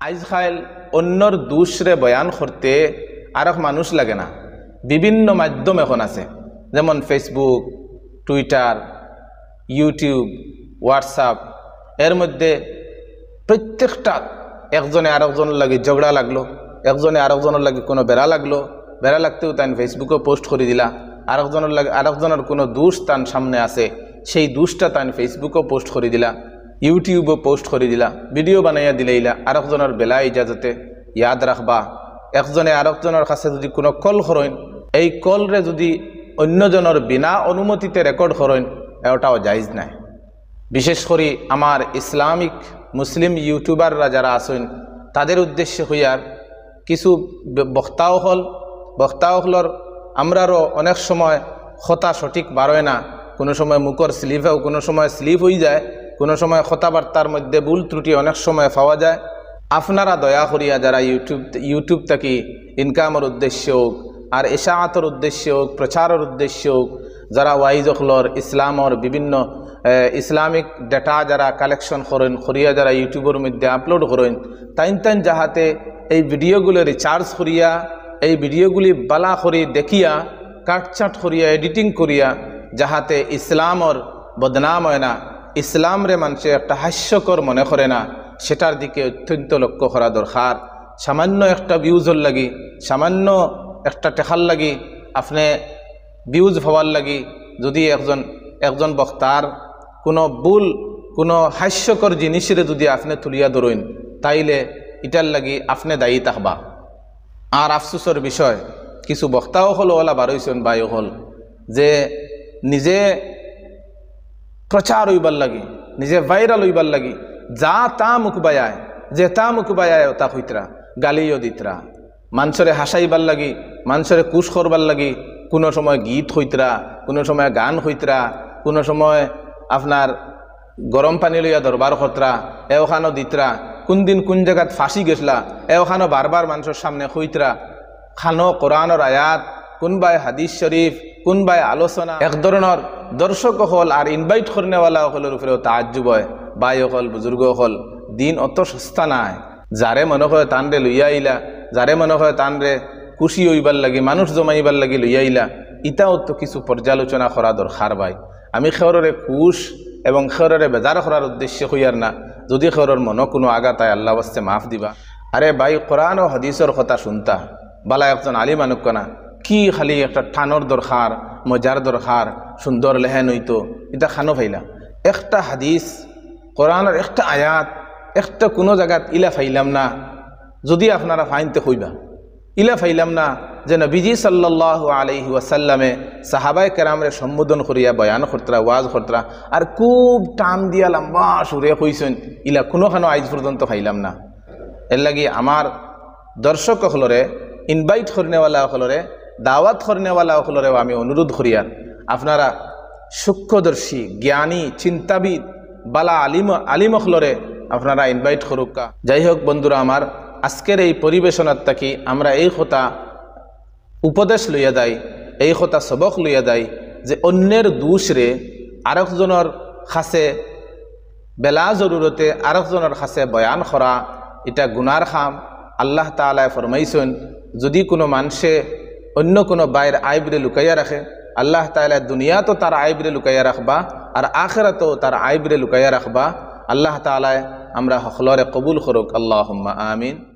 আজকাল অন্যর দুষরে বয়ান করতে আরক মানুষ লাগে না। বিভিন্ন মাধ্যম এখন আছে। যেমন ফেসবুক টুইটার ইউটিউব হোয়াটসঅ্যাপ এর মধ্যে প্রত্যেকটা একজনে আরেকজনের লাগে ঝগড়া লাগল, একজনে আরেকজনের লাগে কোনো বেড়া লাগল। বেড়া লাগতেও তাই ফেসবুকে পোস্ট করে দিলা। আরেকজনের লাগে আরেকজনের কোনো দুষ তান সামনে আছে। সেই দুষটা তান ফেসবুকেও পোস্ট করে দিলা। ইউটিউবও পোস্ট করে দিলা ভিডিও বানাইয়া দিলেইলা আরেকজনের বেলা ইজাজতে ইয়াদ রাখবা একজনে আরেকজনের কাছে যদি কোনো কল করেন এই কলরে যদি অন্যজনের বিনা অনুমতিতে রেকর্ড করেন এটাও জায়জ নাই। বিশেষ করে আমার ইসলামিক মুসলিম ইউটিউবাররা যারা আছেন, তাদের উদ্দেশ্যে হইয়ার কিছু বক্তাও হল। বক্তাও হলর আমরারও অনেক সময় হতা সঠিক বারোয় না। কোনো সময় মুখর স্লিপেও কোনো সময় স্লিপ হয়ে যায়। কোনো সময় কথাবার্তার মধ্যে ভুল ত্রুটি অনেক সময় পাওয়া যায়। আপনারা দয়া করিয়া যারা ইউটিউব ইউটিউব থেকে, ইনকামের উদ্দেশ্য হোক, আর এশাআতর উদ্দেশ্য হোক, প্রচারের উদ্দেশ্য হোক, যারা ওয়াইজ অখলর, ইসলামর বিভিন্ন ইসলামিক ডেটা যারা কালেকশন করেন, করিয়া যারা ইউটিউবের মধ্যে আপলোড করেন, তাইন তাইন যাহাতে এই ভিডিওগুলো রিচার্জ করিয়া, এই ভিডিওগুলি বালা করি দেখিয়া কাটচাট করিয়া এডিটিং করিয়া, যাহাতে ইসলামর বদনাম হয় না। ইসলামরে মানুষে একটা হাস্যকর মনে করে না, সেটার দিকে অত্যন্ত লক্ষ্য করা দরকার। সামান্য একটা ভিউজর লাগি, সামান্য একটা টেকার লাগি, আপনি ভিউজ হওয়ার লাগি, যদি একজন একজন বক্তার কোনো ভুল, কোনো হাস্যকর জিনিসরে যদি আপনি তুলিয়া ধরেন, তাইলে ইটার লাগি আপনি দায়ী থাকবা। আর আফসুসর বিষয়, কিছু বক্তাও হল ওলা বারইছেন বায়ু হল, যে নিজে প্রচার হইবার লাগি, নিজে ভাইরাল হইবার লাগি। যা তা মুখ বায়ায়, যে তা মুখ বায়ায় তা হইতরা, গালিও দিতরা। মানুষরে হাসাইবার লাগি, মানুষরে কুশ করবার লাগি, কোনো সময় গীত হইতরা, কোনো সময় গান হইতরা, কোনো সময় আপনার গরম পানি লইয়া দরবার খতরা এওখানো দিতরা, কোন দিন কোন জায়গাত ফাঁসি গেছলা, এওখানো বারবার মানুষের সামনে হইতরা। খানো কোরআনের আয়াত কোনবাই হাদিস শরীফ কোনবাই আলোচনা, এক ধরনের দর্শক হল আর ইনভাইট করনেওয়ালা হলের উপরেও তাজ্জুব হয় বাই অকল বুজুর্গ হল, দিন অত সস্তা নাই। যারে মনে হয় তানরে লইয়া আইলা যারে মনে হয় তানরে খুশি হইবার লাগি মানুষ জমাইবার লাগি লইয়া আইলা ইটাও তো কিছু পর্যালোচনা করা দরকার ভাই আমি খেয়রে খুশ এবং খেয়রে বেজার করার উদ্দেশ্যে হইয়ার না, যদি খেয়রের মনে কোনো আগা তাই আল্লাহ বাস্তে মাফ দিবা। আরে ভাই কোরআন ও হদিসর কথা শুনতা। বালা একজন আলী মানুক না কি খালি একটা ঠানোর দরকার মজার দরকার সুন্দর লেহেন হইতো এটা খানো ফাইলা। একটা হাদিস কোরআনের একটা আয়াত, একটা কোনো জায়গাত ইলা ফাইলাম না। যদি আপনারা ফাইনতে হইবা ইলা ফাইলাম না যে নবীজি সাল্লাহ আলহি ওয়াসাল্লামে সাহাবাই কেরামরে সম্বোধন করিয়া, বয়ান করতরা, ওয়াজ করতরা, আর খুব টান দিয়া লম্বা সুরে কইছেন, ইলা কোনোখানো আইজ পর্যন্ত ফাইলাম না। এর লাগি আমার দর্শক হলরে, ইনভাইট করিনেওয়ালা হলরে দাওয়াত করিনেওয়ালা হলরেও আমি অনুরোধ করিয়ার আপনারা সূক্ষ্মদর্শী, জ্ঞানী, চিন্তাবিদ, বালা আলিম আলিম হলরে আপনারা ইনভাইট করুকা। যাই হোক বন্ধুরা, আমার আজকের এই পরিবেশনার থাকি আমরা এই কথা উপদেশ লইয়া যাই, এই কথা সবক লইয়া যাই যে অন্যের দোষরে আরেকজনের খাসে বেলা জরুরতে আরেকজনের খাসে বয়ান করা এটা গুনার খাম। আল্লাহ তালায় ফরমাইছেন যদি কোনো মানুষে অন্য কোনো বাইর আইবরে লুকাইয়া রাখে। আল্লাহ তালা দুনিয়া তো তার আইবরে লুকাইয়া রাখবা আর আখেরাতেও তার আইবরে লুকাইয়া রাখবা। আল্লাহ তালায় আমরা হকলরে কবুল করুক। আল্লাহ আমিন।